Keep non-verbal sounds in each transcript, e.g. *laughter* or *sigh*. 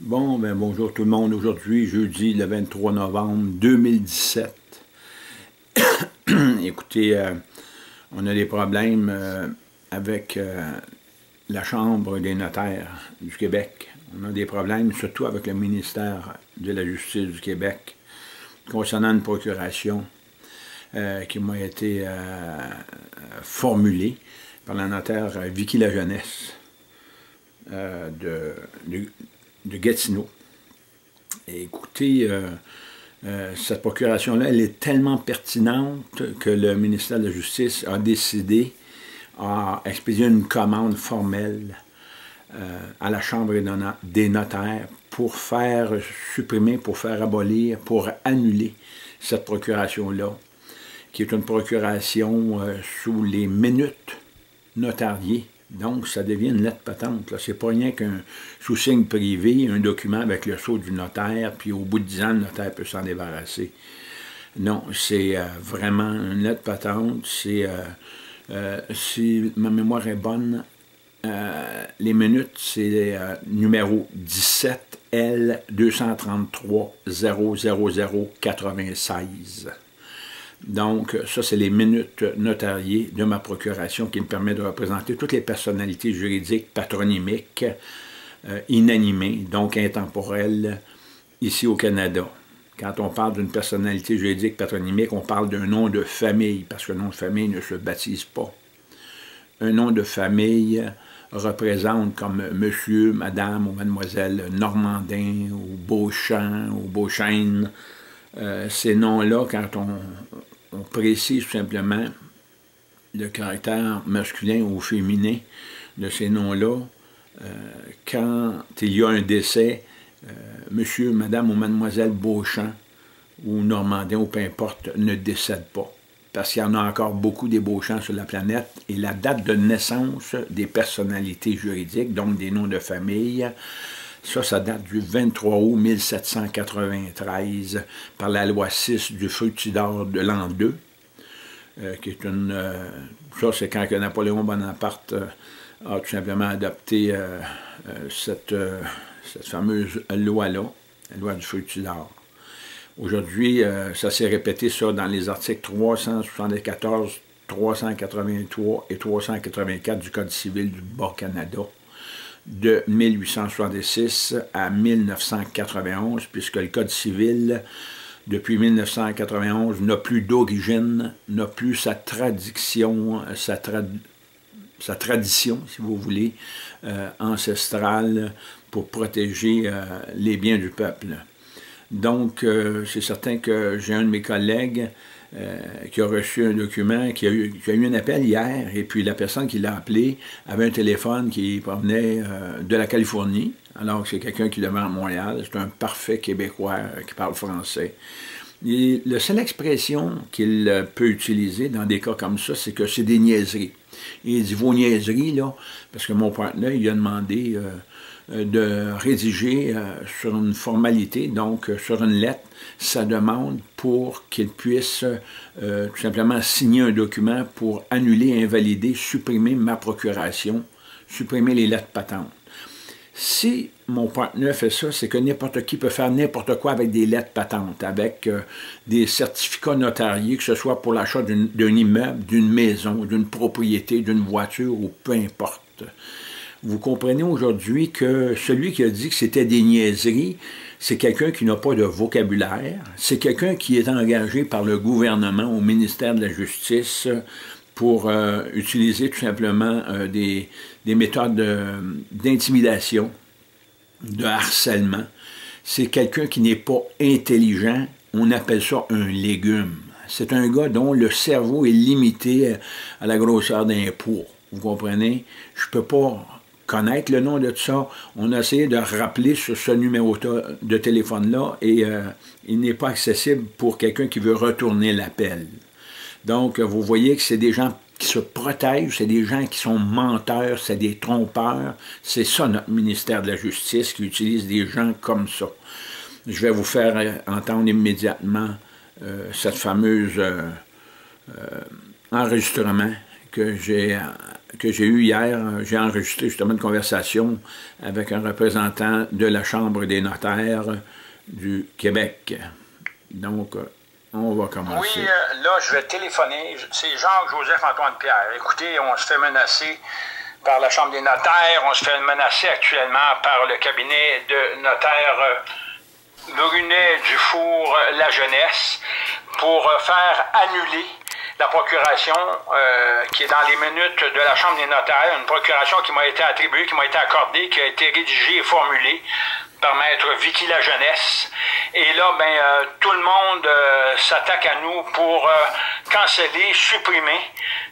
Bon, ben bonjour tout le monde. Aujourd'hui, jeudi le 23 novembre 2017. *coughs* Écoutez, euh, on a des problèmes euh, avec euh, la Chambre des notaires du Québec. On a des problèmes surtout avec le ministère de la Justice du Québec concernant une procuration qui m'a été formulée par la notaire Vicky La Jeunesse Gatineau. écoutez, euh, euh, cette procuration-là, elle est tellement pertinente que le ministère de la Justice a décidé à expédier une commande formelle euh, à la Chambre des notaires pour faire supprimer, pour faire abolir, pour annuler cette procuration-là, qui est une procuration sous les minutes notariées donc, ça devient une lettre patente. Ce n'est pas rien qu'un sous-signe privé, un document avec le sceau du notaire, puis au bout de 10 ans, le notaire peut s'en débarrasser. Non, c'est euh, vraiment une lettre patente. C'est, euh, euh, si ma mémoire est bonne, les minutes, c'est numéro 17 L 233 000 96. Donc, ça, c'est les minutes notariées de ma procuration qui me permet de représenter toutes les personnalités juridiques patronymiques, euh, inanimées, donc intemporelles, ici au Canada. Quand on parle d'une personnalité juridique patronymique, on parle d'un nom de famille, parce que nom de famille ne se baptise pas. Un nom de famille représente comme monsieur, madame ou mademoiselle Normandin ou Beauchamp ou Beauchesne. Euh, ces noms-là, quand on, on précise simplement le caractère masculin ou féminin de ces noms-là. Euh, quand il y a un décès, euh, monsieur, madame ou mademoiselle Beauchamp ou Normandin ou peu importe ne décède pas. Parce qu'il y en a encore beaucoup des Beauchamps sur la planète et la date de naissance des personnalités juridiques, donc des noms de famille, ça, ça date du 23 août 1793 par la loi 6 du Fructidor de l'an 2, euh, qui est une... Euh, ça, c'est quand Napoléon Bonaparte euh, a tout simplement adopté cette, fameuse loi-là, la loi du Fructidor. Aujourd'hui, ça s'est répété dans les articles 374, 383 et 384 du Code civil du Bas-Canada de 1866 à 1991, puisque le Code civil, depuis 1991, n'a plus d'origine, n'a plus sa tradition, sa, sa, tradition, si vous voulez, euh, ancestrale pour protéger euh, les biens du peuple. Donc, euh, c'est certain que j'ai un de mes collègues euh, qui a reçu un document, qui a, eu, eu un appel hier, et puis la personne qui l'a appelé avait un téléphone qui provenait euh, de la Californie, alors que c'est quelqu'un qui demeure à Montréal, c'est un parfait Québécois euh, qui parle français. Et la seule expression qu'il peut utiliser dans des cas comme ça, c'est que c'est des niaiseries. il dit vos niaiseries, là, parce que mon partenaire, il a demandé euh, de rédiger euh, sur une formalité, donc euh, sur une lettre, sa demande pour qu'il puisse tout simplement signer un document pour annuler, invalider, supprimer ma procuration, supprimer les lettres patentes. Si mon partenaire fait ça, c'est que n'importe qui peut faire n'importe quoi avec des lettres patentes, avec des certificats notariés, que ce soit pour l'achat d'un immeuble, d'une maison, d'une propriété, d'une voiture ou peu importe vous comprenez aujourd'hui que celui qui a dit que c'était des niaiseries, c'est quelqu'un qui n'a pas de vocabulaire, c'est quelqu'un qui est engagé par le gouvernement au ministère de la Justice pour euh, utiliser tout simplement euh, des, des, méthodes d'intimidation, de, harcèlement. C'est quelqu'un qui n'est pas intelligent, on appelle ça un légume. C'est un gars dont le cerveau est limité à la grosseur d'un pot. Vous comprenez? Je peux pas connaître le nom de tout ça. On a essayé de rappeler sur ce numéro de téléphone-là et euh, il n'est pas accessible pour quelqu'un qui veut retourner l'appel. Donc, vous voyez que c'est des gens qui se protègent, c'est des gens qui sont menteurs, c'est des trompeurs. C'est ça notre ministère de la Justice qui utilise des gens comme ça. Je vais vous faire euh, entendre immédiatement euh, cette fameuse enregistrement que j'ai que j'ai eue hier, j'ai enregistré justement une conversation avec un représentant de la Chambre des notaires du Québec. Donc, on va commencer. Oui, euh, là, je vais téléphoner. C'est Jacques-Joseph-Antoine Pierre. Écoutez, on se fait menacer par la Chambre des notaires. On se fait menacer actuellement par le cabinet de notaire euh, Brunet Dufour La Jeunesse pour euh, faire annuler la procuration qui est dans les minutes de la Chambre des notaires, une procuration qui m'a été attribuée, qui m'a été accordée, qui a été rédigée et formulée par maître Vicky La Jeunesse. Et là, ben, euh, tout le monde euh, s'attaque à nous pour euh, canceller, supprimer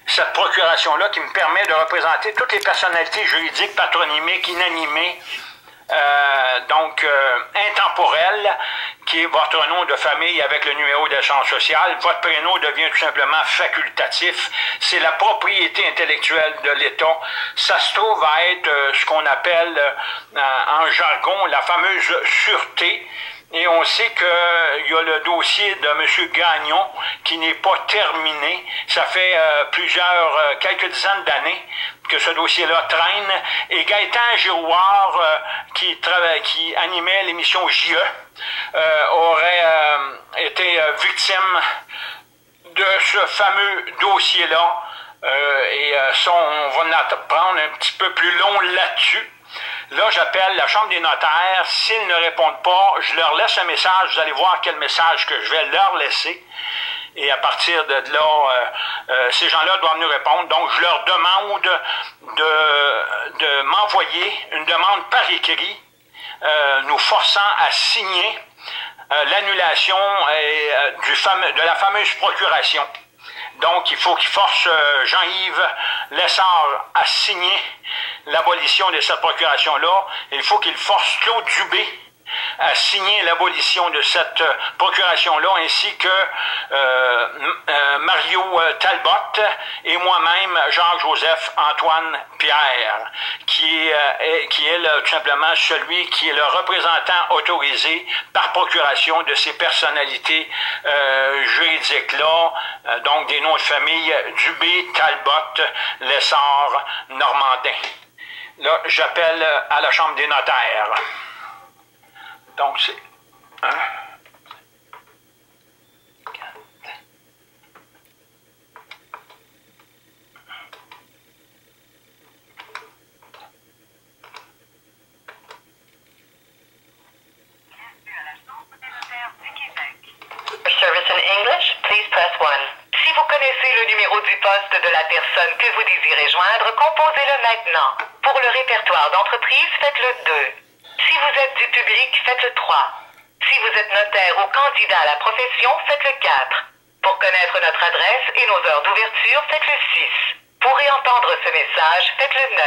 cette procuration-là qui me permet de représenter toutes les personnalités juridiques patronymiques, inanimées, euh, donc euh, intemporel, qui est votre nom de famille avec le numéro d'assurance sociale. Votre prénom devient tout simplement facultatif. C'est la propriété intellectuelle de l'État. Ça se trouve à être euh, ce qu'on appelle en jargon la fameuse sûreté. Et on sait qu'il y a le dossier de M. Gagnon qui n'est pas terminé. Ça fait plusieurs, quelques dizaines d'années que ce dossier-là traîne. Et Gaëtan Girouard, euh, qui, qui animait l'émission JE, euh, aurait euh, été victime de ce fameux dossier-là. et ça, on va en prendre un petit peu plus long là-dessus. Là, j'appelle la Chambre des notaires. S'ils ne répondent pas, je leur laisse un message. Vous allez voir quel message que je vais leur laisser. Et à partir de là, euh, euh, ces gens-là doivent nous répondre. Donc, je leur demande de, de m'envoyer une demande par écrit, euh, nous forçant à signer l'annulation du de la fameuse procuration. Donc, il faut qu'il force Jean-Yves Lessard à signer l'abolition de cette procuration-là. Il faut qu'il force Claude Dubé à signer l'abolition de cette euh, procuration-là, ainsi que euh, euh, Mario Talbot et moi-même, Jacques-Joseph Antoine Pierre, qui est, qui est tout simplement celui qui est le représentant autorisé par procuration de ces personnalités juridiques-là, donc des noms de famille Dubé, Talbot, Lessard, Normandin. Là, j'appelle à la Chambre des notaires. Donc, c'est 1, Service in English, please press 1. Si vous connaissez le numéro du poste de la personne que vous désirez joindre, composez-le maintenant. Pour le répertoire d'entreprise, faites le 2. Si vous êtes du public, faites le 3. Si vous êtes notaire ou candidat à la profession, faites le 4. Pour connaître notre adresse et nos heures d'ouverture, faites le 6. Pour réentendre ce message, faites le 9.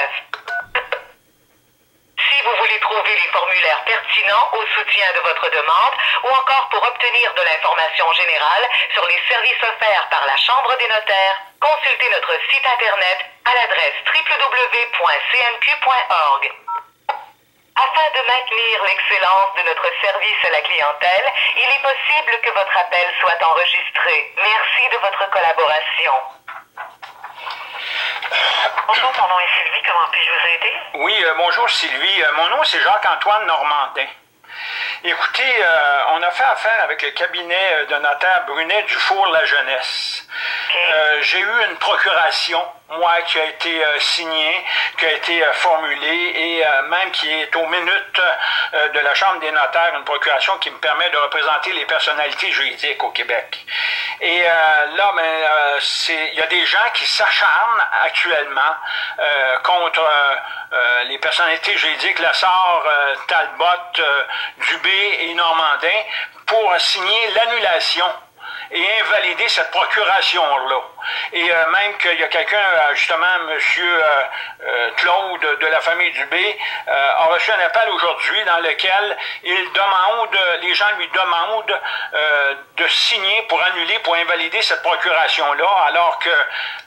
Si vous voulez trouver les formulaires pertinents au soutien de votre demande ou encore pour obtenir de l'information générale sur les services offerts par la Chambre des notaires, consultez notre site Internet à l'adresse www.cnq.org. Afin de maintenir l'excellence de notre service à la clientèle, il est possible que votre appel soit enregistré. Merci de votre collaboration. Bonjour, mon nom est Sylvie. Comment puis-je vous aider? Oui, euh, bonjour Sylvie. Euh, mon nom c'est Jacques-Antoine Normandin. Écoutez, euh, on a fait affaire avec le cabinet de notaire Brunet Dufour La Jeunesse. J'ai eu une procuration moi, qui a été euh, signé, qui a été euh, formulé et euh, même qui est aux minutes de la Chambre des notaires, une procuration qui me permet de représenter les personnalités juridiques au Québec. Et là, ben, il y a des gens qui s'acharnent actuellement contre les personnalités juridiques, Lassard, Talbot, Dubé et Normandin, pour signer l'annulation et invalider cette procuration-là. Et euh, même qu'il y a quelqu'un, euh, justement, M. Euh, Claude de la famille Dubé, a reçu un appel aujourd'hui dans lequel il demande, les gens lui demandent de signer pour annuler, pour invalider cette procuration-là, alors que,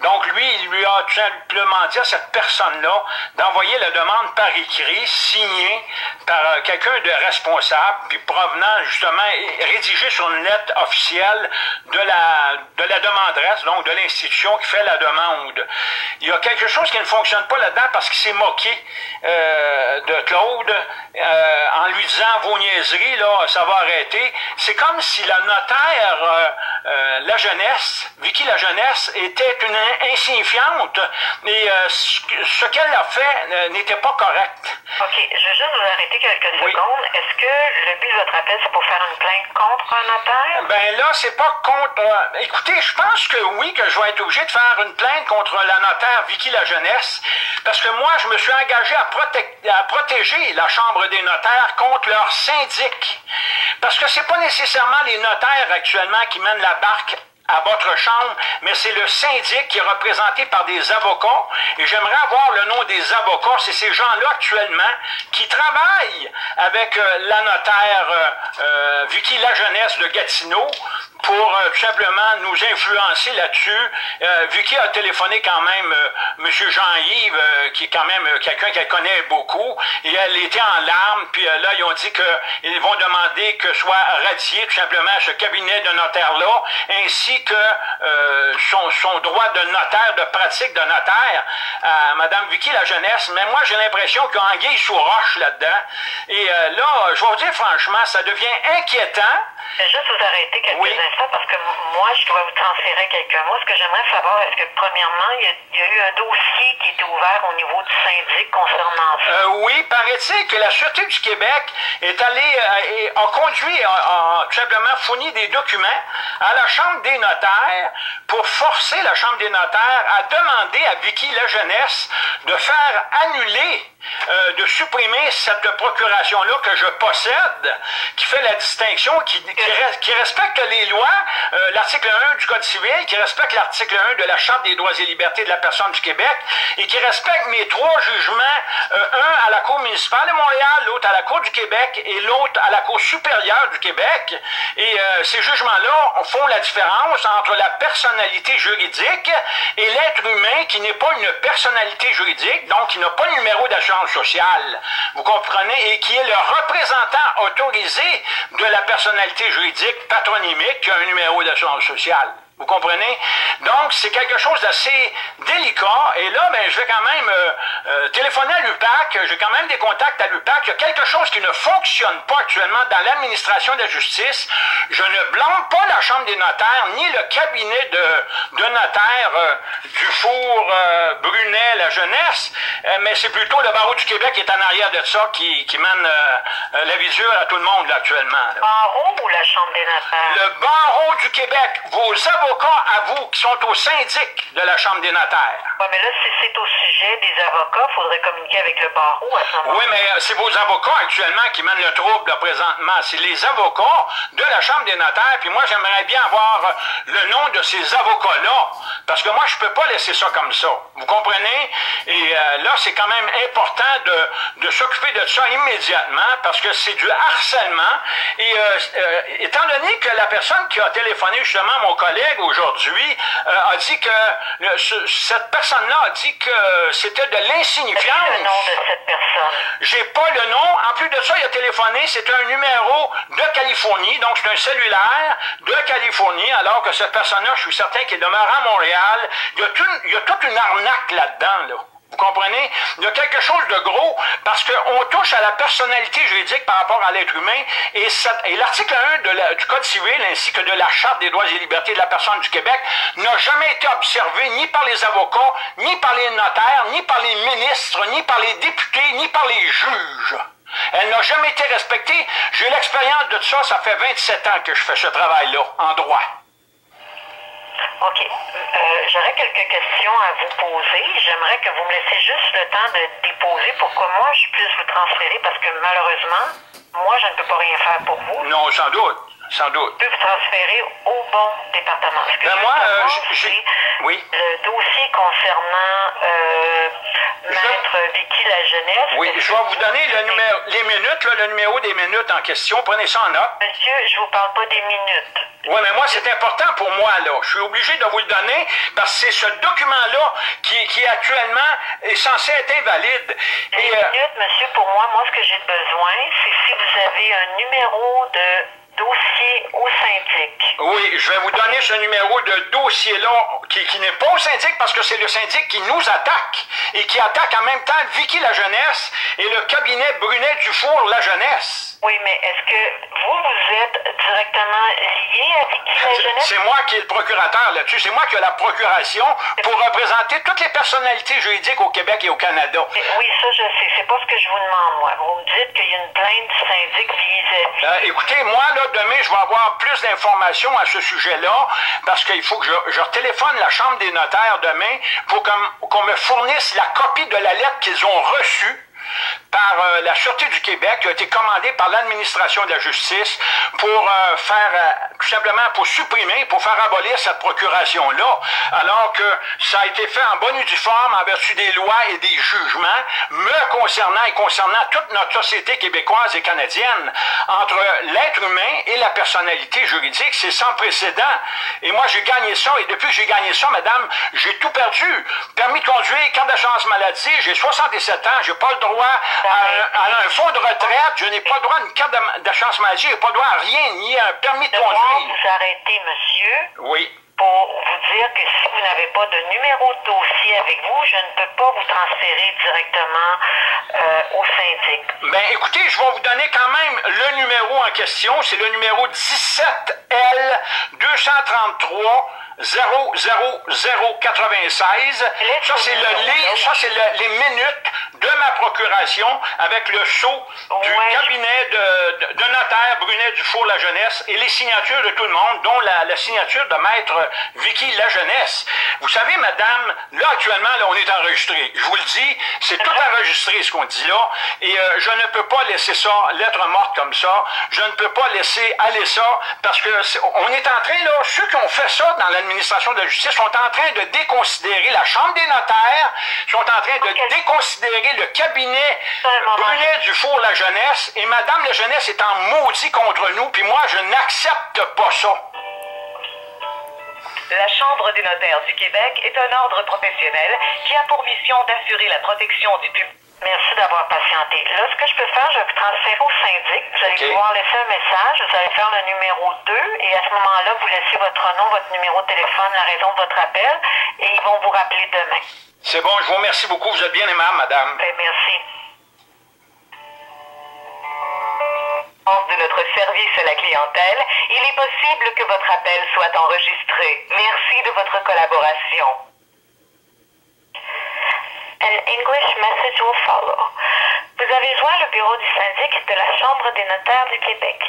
donc lui, il lui a tout simplement dit à cette personne-là d'envoyer la demande par écrit, signée par quelqu'un de responsable, puis provenant justement, rédigée sur une lettre officielle de la, de la demanderesse, donc de l'institution l'institution qui fait la demande. Il y a quelque chose qui ne fonctionne pas là-dedans parce qu'il s'est moqué euh, de Claude euh, en lui disant vos niaiseries, là, ça va arrêter. C'est comme si la notaire, euh, la jeunesse, Vicky la jeunesse, était une insignifiante et ce qu'elle a fait n'était pas correct. OK, je vais juste vous arrêter quelques secondes. Est-ce que le but de votre appel, c'est pour faire une plainte contre un notaire? Ben là, c'est pas contre. écoutez, je pense que oui, que je vais être obligé de faire une plainte contre la notaire Vicky la jeunesse, parce que moi, je me suis engagé à, protéger la Chambre des notaires contre leur syndic. Parce que c'est pas nécessairement les notaires actuellement qui mènent la barque à votre chambre, mais c'est le syndic qui est représenté par des avocats. Et j'aimerais avoir le nom des avocats. C'est ces gens-là actuellement qui travaillent avec euh, la notaire euh, euh, Vicky Lajeunesse de Gatineau pour euh, tout simplement nous influencer là-dessus. Euh, Vicky a téléphoné quand même euh, M. Jean-Yves, euh, qui est quand même quelqu'un qu'elle connaît beaucoup, et elle était en larmes, puis là, ils ont dit qu'ils vont demander que soit radié tout simplement ce cabinet de notaire-là, ainsi que son, son, droit de notaire, de pratique de notaire à Mme Vicky la jeunesse. Mais moi, j'ai l'impression qu'il y a anguille sous roche là-dedans. Et là, je vais vous dire franchement, ça devient inquiétant. Je vais juste vous arrêter quelques oui parce que moi, je dois vous transférer quelqu'un. Moi, ce que j'aimerais savoir, est-ce que, premièrement, il y, a, eu un dossier qui était ouvert au niveau du syndic concernant ça? Euh, oui, paraît-il que la Sûreté du Québec est allée, euh, et a conduit, a, tout simplement fourni des documents à la Chambre des notaires pour forcer la Chambre des notaires à demander à Vicky La Jeunesse de faire annuler euh, de supprimer cette procuration-là que je possède, qui fait la distinction, qui, qui, respecte les lois, euh, l'article 1 du Code civil, qui respecte l'article 1 de la Charte des droits et libertés de la personne du Québec, et qui respecte mes trois jugements, euh, un à la Cour municipale de Montréal, l'autre à la Cour du Québec et l'autre à la Cour supérieure du Québec. Et ces jugements-là font la différence entre la personnalité juridique et l'être humain qui n'est pas une personnalité juridique, donc qui n'a pas le numéro d'assurance vous comprenez, et qui est le représentant autorisé de la personnalité juridique patronymique qui a un numéro d'assurance sociale. Vous comprenez? Donc, c'est quelque chose d'assez délicat. Et là, ben, je vais quand même euh, euh, téléphoner à l'UPAC. J'ai quand même des contacts à l'UPAC. Il y a quelque chose qui ne fonctionne pas actuellement dans l'administration de la justice. Je ne blâme pas la Chambre des notaires, ni le cabinet de, de notaires euh, Dufour, Brunet, la jeunesse, mais c'est plutôt le barreau du Québec qui est en arrière de ça qui, qui mène la visure à tout le monde actuellement. Le barreau ou la Chambre des notaires? Le barreau du Québec. Vos avocats à vous qui sont au syndic de la Chambre des notaires. Des avocats, il faudrait communiquer avec le barreau à ce moment Oui, mais euh, c'est vos avocats actuellement qui mènent le trouble présentement. C'est les avocats de la Chambre des notaires. Puis moi, j'aimerais bien avoir euh, le nom de ces avocats-là. Parce que moi, je ne peux pas laisser ça comme ça. Vous comprenez? Et euh, là, c'est quand même important de, de s'occuper de ça immédiatement parce que c'est du harcèlement. Et étant donné que la personne qui a téléphoné justement mon collègue aujourd'hui a dit que cette personne-là a dit que c'était de l'insignifiance. le nom de cette personne? J'ai pas le nom. En plus de ça, il a téléphoné. C'est un numéro de Californie, donc c'est un cellulaire de Californie, alors que cette personne-là, je suis certain qu'il demeure à Montréal. Il y a, il y a toute une arnaque là-dedans, là. Vous comprenez? Il y a quelque chose de gros parce qu'on touche à la personnalité juridique par rapport à l'être humain et, l'article 1 du Code civil ainsi que de la Charte des droits et libertés de la personne du Québec n'a jamais été observé ni par les avocats, ni par les notaires, ni par les ministres, ni par les députés, ni par les juges. Elle n'a jamais été respectée. J'ai l'expérience de ça, ça fait 27 ans que je fais ce travail-là en droit. OK. Euh, J'aurais quelques questions à vous poser. J'aimerais que vous me laissiez juste le temps de déposer pour que moi, je puisse vous transférer parce que malheureusement, moi, je ne peux pas rien faire pour vous. Non, sans doute. Sans doute. Peux vous transférer au bon département. Ben moi, euh, j'ai... Oui. Le dossier concernant euh, Maître Vicky La Jeunesse? Oui, je vais vous donner le numéro, les minutes, le numéro des minutes en question. Prenez ça en note. Monsieur, je vous parle pas des minutes. Oui, mais moi, c'est important pour moi, là. Je suis obligé de vous le donner parce que c'est ce document-là qui, qui actuellement est censé être invalide. Les Et, euh, minutes, monsieur, pour moi, moi, ce que j'ai besoin, c'est si vous avez un numéro de dossier au syndic. Oui, je vais vous donner ce numéro de dossier-là qui, n'est pas au syndic parce que c'est le syndic qui nous attaque et qui attaque en même temps Vicky la jeunesse et le cabinet Brunet Dufour la jeunesse. Oui, mais est-ce que vous, vous êtes directement lié à Vicky la jeunesse? C'est moi qui est le procurateur là-dessus. C'est moi qui ai la procuration pour représenter toutes les personnalités juridiques au Québec et au Canada. Oui, ça, je sais. C'est pas ce que je vous demande, moi. Vous me dites qu'il y a une plainte du syndic vis-à-vis. Euh, écoutez, moi, là, demain, je vais avoir plus d'informations à ce sujet-là parce qu'il faut que je, je téléphone la Chambre des notaires demain pour qu'on qu'on me fournisse la copie de la lettre qu'ils ont reçue par euh, la Sûreté du Québec, qui a été commandée par l'administration de la justice pour euh, faire, euh, tout simplement, pour supprimer, pour faire abolir cette procuration-là, alors que ça a été fait en bonne et due forme en vertu des lois et des jugements me concernant et concernant toute notre société québécoise et canadienne. Entre l'être humain et la personnalité juridique, c'est sans précédent. Et moi, j'ai gagné ça, et depuis que j'ai gagné ça, madame, j'ai tout perdu. Permis de conduire, carte d'assurance maladie, j'ai 67 ans, j'ai pas le droit à, à un fonds de retraite, je n'ai pas le droit à une carte de- d'assurance maladie, je n'ai pas le droit à rien, ni à un permis de Je dois conduire. vous arrêter, monsieur, Oui. pour vous dire que si vous n'avez pas de numéro de dossier avec vous, je ne peux pas vous transférer directement euh, au syndic. Ben, écoutez, je vais vous donner quand même le numéro en question. C'est le numéro 17L 233 00096. Ça, c'est le li- ça, c'est le- les minutes de ma procuration avec le sceau du Ouais. cabinet de, notaire Brunet Dufour La Jeunesse et les signatures de tout le monde, dont la, la signature de maître Vicky La Jeunesse. Vous savez, madame, là, actuellement, là, on est enregistré. Je vous le dis, c'est tout enregistré, ce qu'on dit là. Et euh, je ne peux pas laisser ça, lettre morte comme ça. Je ne peux pas laisser aller ça parce que c'est- on est en train, là, ceux qui ont fait ça dans l'administration de la justice sont en train de déconsidérer la Chambre des notaires, sont en train de déconsidérer le cabinet. Brunet Dufour La Jeunesse. Et Madame La Jeunesse est en maudit contre nous, puis moi, je n'accepte pas ça. La Chambre des notaires du Québec est un ordre professionnel qui a pour mission d'assurer la protection du public. Merci d'avoir patienté. Là, ce que je peux faire, je vais vous transférer au syndic. Vous allez pouvoir laisser un message. Vous allez faire le numéro 2 et à ce moment-là, vous laissez votre nom, votre numéro de téléphone, la raison de votre appel et ils vont vous rappeler demain. C'est bon, je vous remercie beaucoup. Vous êtes bien aimable, Madame. Ben, merci. de notre service à la clientèle, il est possible que votre appel soit enregistré. Merci de votre collaboration. An English message will follow. Vous avez joint le bureau du syndic de la Chambre des notaires du Québec.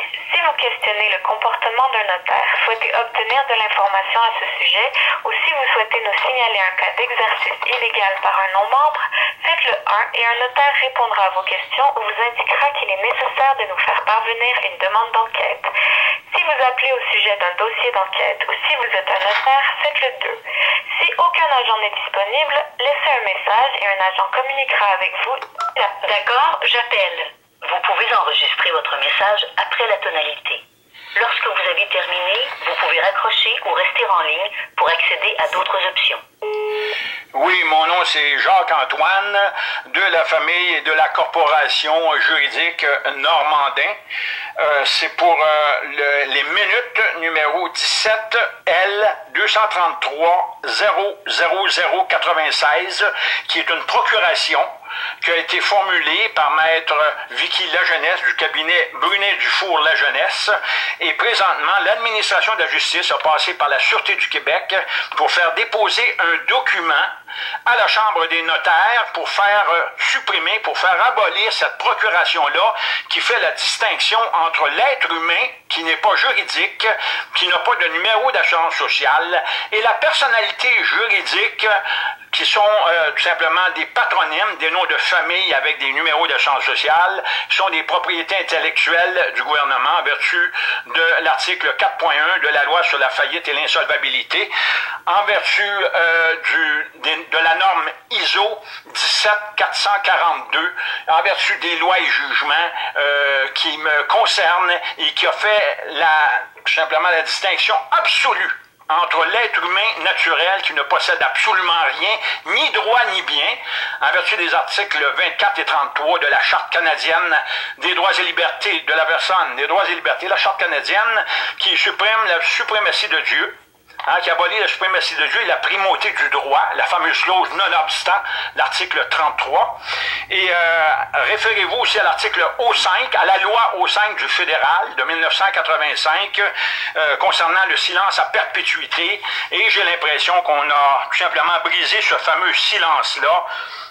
Questionnez le comportement d'un notaire, souhaitez obtenir de l'information à ce sujet ou si vous souhaitez nous signaler un cas d'exercice illégal par un non-membre, faites le 1 et un notaire répondra à vos questions ou vous indiquera qu'il est nécessaire de nous faire parvenir une demande d'enquête. Si vous appelez au sujet d'un dossier d'enquête ou si vous êtes un notaire, faites le 2. Si aucun agent n'est disponible, laissez un message et un agent communiquera avec vous. D'accord, j'appelle. Vous pouvez enregistrer votre message après la tonalité. Lorsque vous avez terminé, vous pouvez raccrocher ou rester en ligne pour accéder à d'autres options. Oui, mon nom c'est Jacques-Antoine de la famille et de la corporation juridique Normandin. Euh, c'est pour euh, le- les minutes numéro 17 L 233 00096 qui est une procuration qui a été formulée par maître Vicky Lajeunesse du cabinet Brunet Dufour Lajeunesse. Et présentement l'administration de la justice a passé par la Sûreté du Québec pour faire déposer un document à la Chambre des notaires pour faire euh, supprimer, pour faire abolir cette procuration-là qui fait la distinction entre l'être humain qui n'est pas juridique, qui n'a pas de numéro d'assurance sociale, et la personnalité juridique qui sont euh, tout simplement des patronymes, des noms de famille avec des numéros d'assurance sociale, sont des propriétés intellectuelles du gouvernement en vertu de l'article 4.1 de la loi sur la faillite et l'insolvabilité, en vertu euh, du, de la norme ISO 17442, en vertu des lois et jugements euh, qui me concernent et qui a fait la, tout simplement la distinction absolue entre l'être humain naturel qui ne possède absolument rien, ni droit ni bien, en vertu des articles 24 et 33 de la Charte canadienne des droits et libertés de la personne, des droits et libertés, la Charte canadienne qui supprime la suprématie de Dieu, hein, qui abolit la suprématie de Dieu et la primauté du droit, la fameuse clause nonobstant, l'article 33. Et euh, référez-vous aussi à l'article O5, à la loi O5 du fédéral de 1985 euh, concernant le silence à perpétuité. Et j'ai l'impression qu'on a tout simplement brisé ce fameux silence-là.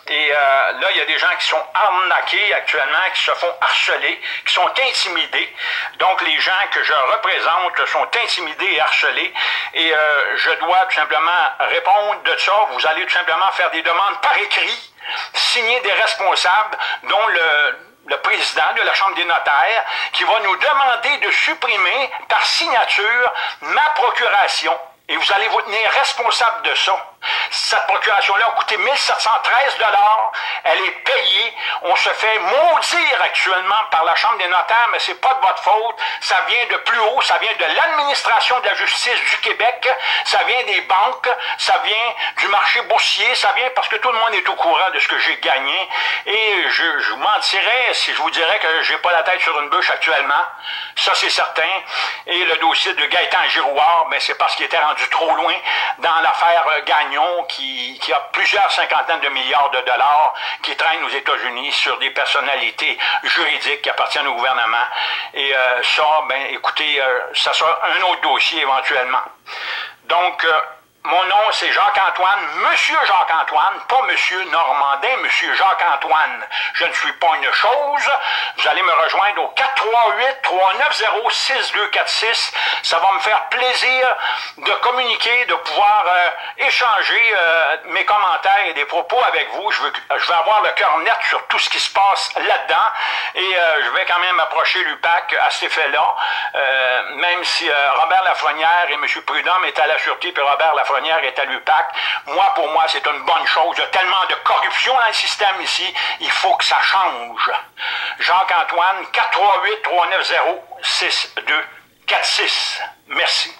Et euh, là, il y a des gens qui sont arnaqués actuellement, qui se font harceler, qui sont intimidés. Donc, les gens que je représente sont intimidés et harcelés. Et euh, je dois tout simplement répondre de ça. Vous allez tout simplement faire des demandes par écrit, signer des responsables, dont le, le président de la Chambre des notaires, qui va nous demander de supprimer par signature ma procuration. Et vous allez vous tenir responsable de ça. Cette procuration-là a coûté 1713 dollars. Elle est payée. On se fait maudire actuellement par la Chambre des notaires, mais c'est pas de votre faute. Ça vient de plus haut. Ça vient de l'administration de la justice du Québec. Ça vient des banques. Ça vient du marché boursier. Ça vient parce que tout le monde est au courant de ce que j'ai gagné. Et je, vous mentirais si je vous dirais que j'ai pas la tête sur une bûche actuellement. Ça, c'est certain. Et le dossier de Gaëtan Girouard, ben, c'est parce qu'il était rendu trop loin dans l'affaire Qui, a plusieurs cinquantaines de milliards de dollars qui traînent aux États-Unis sur des personnalités juridiques qui appartiennent au gouvernement. Et euh, ça, ben, écoutez, euh, ça sera un autre dossier éventuellement. Donc, euh, mon nom, c'est Jacques-Antoine, Monsieur Jacques-Antoine, pas Monsieur Normandin, Monsieur Jacques-Antoine. Je ne suis pas une chose. Vous allez me rejoindre au 438-390-6246. Ça va me faire plaisir de communiquer, de pouvoir euh, échanger euh, mes commentaires et des propos avec vous. Je, veux, je vais avoir le cœur net sur tout ce qui se passe là-dedans et euh, je vais quand même approcher l'UPAC à cet effet-là, même si Robert Lafrenière et M. Prudhomme est à la sûreté, puis Robert Lafrenière est à l'UPAC. Moi, pour moi, c'est une bonne chose. Il y a tellement de corruption dans le système ici. Il faut que ça change. Jacques-Antoine, 438-390-6246. Merci.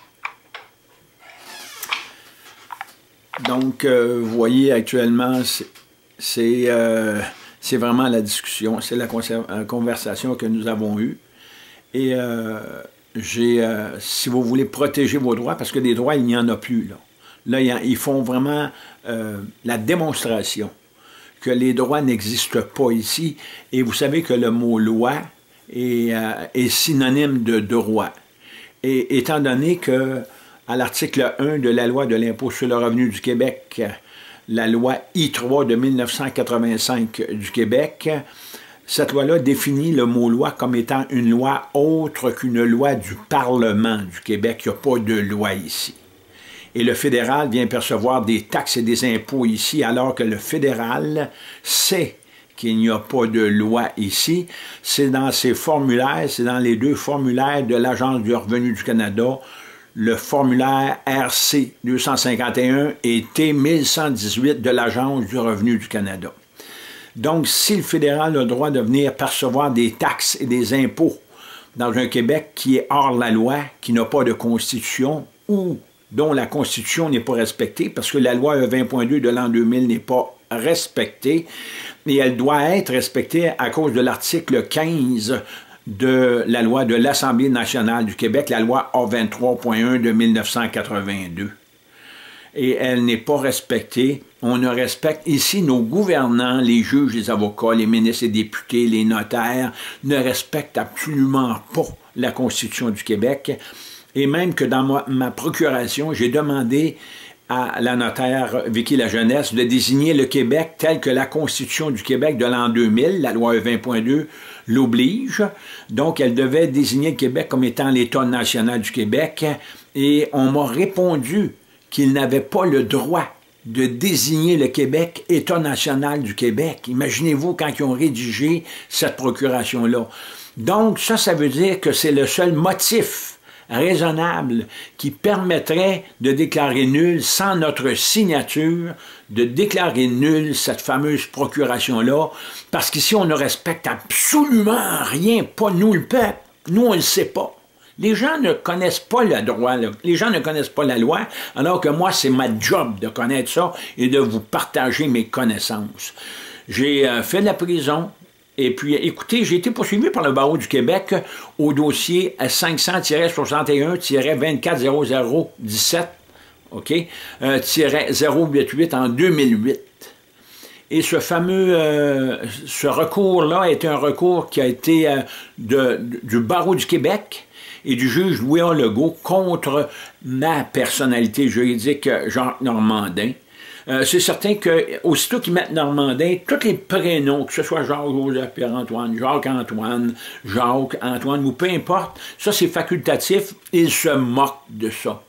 Donc, euh, vous voyez, actuellement, c'est euh, vraiment la discussion, c'est la conversation que nous avons eue. Et euh, j'ai, si vous voulez protéger vos droits, parce que des droits, il n'y en a plus, là. Là, ils font vraiment euh, la démonstration que les droits n'existent pas ici. Et vous savez que le mot loi est, euh, synonyme de droit. Et étant donné que à l'article 1 de la loi de l'impôt sur le revenu du Québec, la loi I3 de 1985 du Québec, cette loi-là définit le mot loi comme étant une loi autre qu'une loi du Parlement du Québec. Il n'y a pas de loi ici et le fédéral vient percevoir des taxes et des impôts ici, alors que le fédéral sait qu'il n'y a pas de loi ici. C'est dans ces formulaires, c'est dans les deux formulaires de l'Agence du revenu du Canada, le formulaire RC 251 et T 1118 de l'Agence du revenu du Canada. Donc, si le fédéral a le droit de venir percevoir des taxes et des impôts dans un Québec qui est hors la loi, qui n'a pas de constitution, ou dont la Constitution n'est pas respectée, parce que la loi 20.2 de l'an 2000 n'est pas respectée, et elle doit être respectée à cause de l'article 15 de la loi de l'Assemblée nationale du Québec, la loi A23.1 de 1982. Et elle n'est pas respectée. On ne respecte ici nos gouvernants, les juges, les avocats, les ministres et députés, les notaires, ne respectent absolument pas la Constitution du Québec et même que dans ma, procuration, j'ai demandé à la notaire Vicky La Jeunesse de désigner le Québec tel que la Constitution du Québec de l'an 2000, la loi 20.2, l'oblige. Donc, elle devait désigner le Québec comme étant l'État national du Québec. Et on m'a répondu qu'il n'avait pas le droit de désigner le Québec État national du Québec. Imaginez-vous quand ils ont rédigé cette procuration-là. Donc, ça, ça veut dire que c'est le seul motif raisonnable qui permettrait de déclarer nul sans notre signature, de déclarer nul cette fameuse procuration-là, parce qu'ici on ne respecte absolument rien, pas nous le peuple, nous on ne le sait pas. Les gens ne connaissent pas le droit, les gens ne connaissent pas la loi, alors que moi, c'est ma job de connaître ça et de vous partager mes connaissances. J'ai euh, fait de la prison, et puis, écoutez, j'ai été poursuivi par le barreau du Québec au dossier 500-61-240017, OK, euh, 088 en 2008. Et ce fameux, euh, ce recours-là est un recours qui a été euh, du barreau du Québec et du juge Louis Legault contre ma personnalité juridique, Jean Normandin. Euh, c'est certain que aussitôt qu'ils mettent Normandin, tous les prénoms, que ce soit Jacques, Joseph, Pierre-Antoine, Jacques-Antoine, Jacques, Antoine, ou peu importe, ça c'est facultatif, ils se moquent de ça.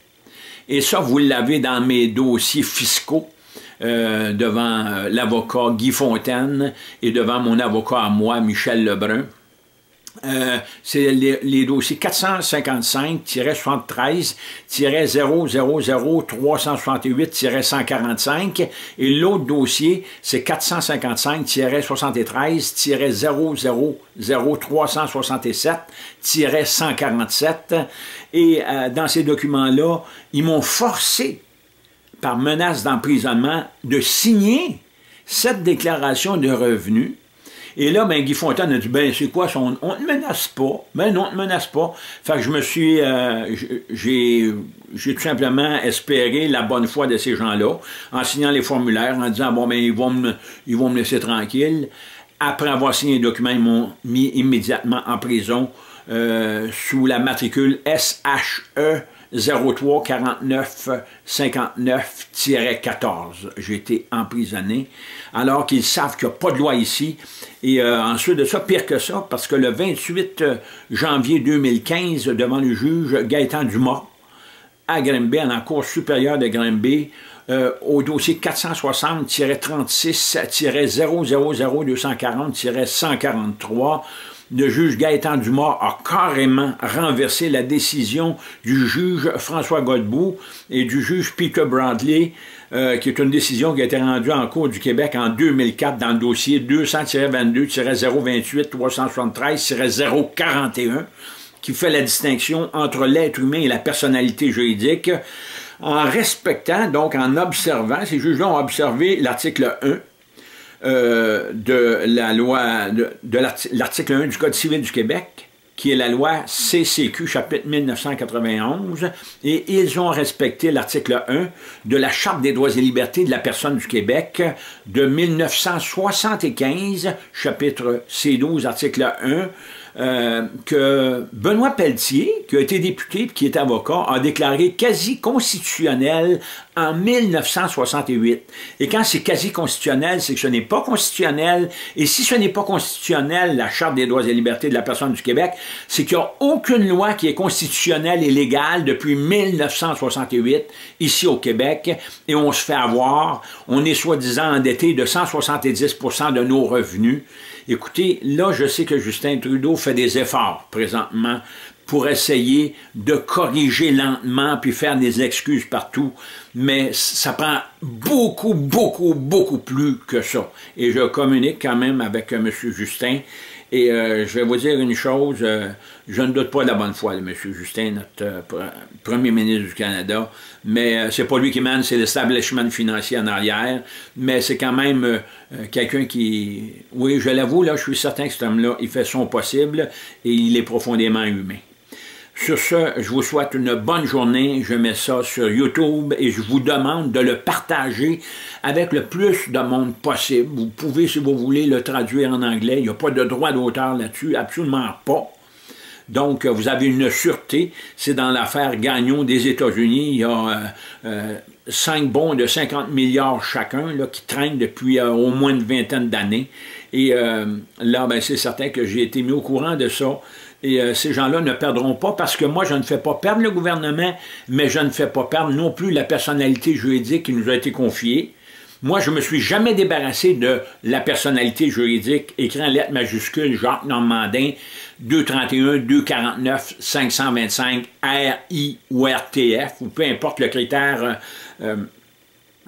Et ça, vous l'avez dans mes dossiers fiscaux. Euh, devant euh, l'avocat Guy Fontaine et devant mon avocat à moi, Michel Lebrun. Euh, c'est les, dossiers 455-73-000-368-145 et l'autre dossier, c'est 455-73-000-367-147 et dans ces documents-là, ils m'ont forcé par menace d'emprisonnement de signer cette déclaration de revenus. Et là, ben, Guy Fontaine a dit, ben, c'est quoi, on, on ne menace pas. Ben non, on ne menace pas. Fait que je me suis, euh, j'ai, tout simplement espéré la bonne foi de ces gens-là, en signant les formulaires, en disant, bon, ben, ils vont me, ils vont me laisser tranquille. Après avoir signé les documents, ils m'ont mis immédiatement en prison euh, sous la matricule SHE 03 49 59-14. J'ai été emprisonné, alors qu'ils savent qu'il n'y a pas de loi ici. Et euh, ensuite de ça, pire que ça, parce que le 28 euh, janvier 2015, devant le juge Gaëtan Dumas, à Grimby, en la Cour supérieure de Grimby, euh, au dossier 460-36-000-240-143, le juge Gaëtan Dumas a carrément renversé la décision du juge François Godbout et du juge Peter Bradley, euh, qui est une décision qui a été rendue en cours du Québec en 2004 dans le dossier 200-22-028-373-041, qui fait la distinction entre l'être humain et la personnalité juridique, en respectant, donc en observant, ces juges-là ont observé l'article 1 euh, de la loi, de, l'article 1 du Code civil du Québec, qui est la loi CCQ, chapitre 1991, et ils ont respecté l'article 1 de la Charte des droits et libertés de la personne du Québec de 1975, chapitre C12, article 1, euh, que Benoît Pelletier, qui a été député et qui est avocat, a déclaré quasi constitutionnel en 1968. Et quand c'est quasi constitutionnel, c'est que ce n'est pas constitutionnel. Et si ce n'est pas constitutionnel, la Charte des droits et libertés de la personne du Québec, c'est qu'il n'y a aucune loi qui est constitutionnelle et légale depuis 1968 ici au Québec. Et on se fait avoir. On est soi-disant endetté de 170% de nos revenus. Écoutez, là, je sais que Justin Trudeau fait des efforts présentement pour essayer de corriger lentement puis faire des excuses partout, mais ça prend beaucoup, beaucoup, beaucoup plus que ça. Et je communique quand même avec euh, M. Justin et euh, je vais vous dire une chose, euh, je ne doute pas de la bonne foi de M. Justin, notre premier ministre du Canada, mais c'est pas lui qui mène, c'est l'establishment financier en arrière, mais c'est quand même quelqu'un qui, oui, je l'avoue, là, je suis certain que cet homme-là, il fait son possible et il est profondément humain. Sur ce, je vous souhaite une bonne journée. Je mets ça sur YouTube et je vous demande de le partager avec le plus de monde possible. Vous pouvez, si vous voulez, le traduire en anglais. Il n'y a pas de droit d'auteur là-dessus, absolument pas. Donc, vous avez une sûreté. C'est dans l'affaire Gagnon des États-Unis. Il y a euh, euh, cinq bons de 50 milliards chacun qui traînent depuis euh, au moins une vingtaine d'années. Et là, ben, c'est certain que j'ai été mis au courant de ça. Et euh, ces gens-là ne perdront pas parce que moi, je ne fais pas perdre le gouvernement, mais je ne fais pas perdre non plus la personnalité juridique qui nous a été confiée. Moi, je ne me suis jamais débarrassé de la personnalité juridique, écrit en lettres majuscules Jacques Normandin, 231, 249, 525, RI ou RTF, ou peu importe le critère euh, euh,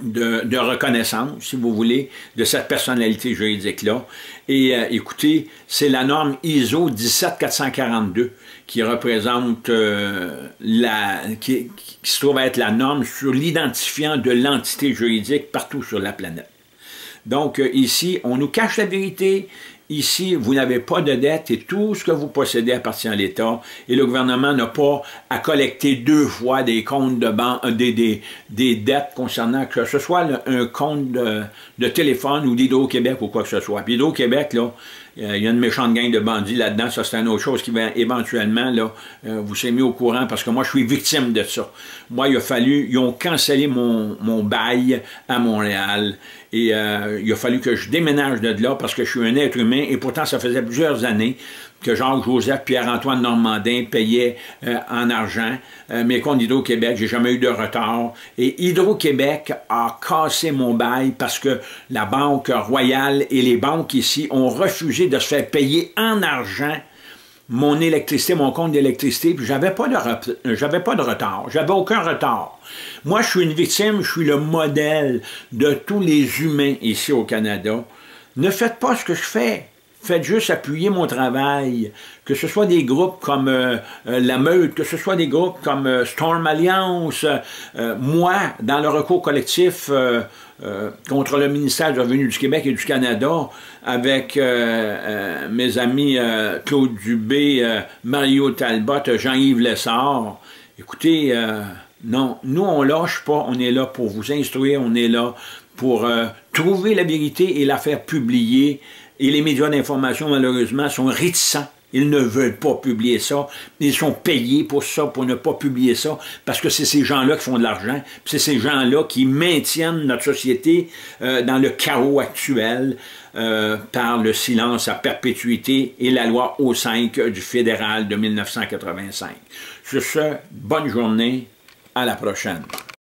de, reconnaissance, si vous voulez, de cette personnalité juridique-là. Et euh, écoutez, c'est la norme ISO 17442 qui représente euh, la, qui, qui, se trouve être la norme sur l'identifiant de l'entité juridique partout sur la planète. Donc euh, ici, on nous cache la vérité, Ici, vous n'avez pas de dette et tout ce que vous possédez appartient à l'État et le gouvernement n'a pas à collecter deux fois des comptes de banque, euh, des, des, des, dettes concernant que ce soit un compte de, de téléphone ou d'Hydro-Québec ou quoi que ce soit. Puis Hydro-Québec, là, il y a une méchante gang de bandits là-dedans. Ça, c'est une autre chose qui va éventuellement, là, euh, vous s'est mis au courant parce que moi, je suis victime de ça. Moi, il a fallu, ils ont cancellé mon, mon bail à Montréal et euh, il a fallu que je déménage de là parce que je suis un être humain et pourtant, ça faisait plusieurs années que Jacques-Joseph, Pierre-Antoine Normandin payaient euh, en argent. Euh, mes comptes d'Hydro-Québec, j'ai jamais eu de retard. Et Hydro-Québec a cassé mon bail parce que la Banque Royale et les banques ici ont refusé de se faire payer en argent mon électricité, mon compte d'électricité, puis j'avais pas de j'avais pas de retard, j'avais aucun retard. Moi, je suis une victime, je suis le modèle de tous les humains ici au Canada. Ne faites pas ce que je fais. Faites juste appuyer mon travail, que ce soit des groupes comme euh, euh, La Meute, que ce soit des groupes comme euh, Storm Alliance, moi, dans le recours collectif contre le ministère du Revenu du Québec et du Canada, avec mes amis Claude Dubé, Mario Talbot, Jean-Yves Lessard, écoutez, non, nous on lâche pas, on est là pour vous instruire, on est là pour trouver la vérité et la faire publier et les médias d'information, malheureusement, sont réticents. Ils ne veulent pas publier ça. Ils sont payés pour ça, pour ne pas publier ça, parce que c'est ces gens-là qui font de l'argent. C'est ces gens-là qui maintiennent notre société euh, dans le chaos actuel euh, par le silence à perpétuité et la loi O5 du fédéral de 1985. Sur ce, bonne journée. À la prochaine.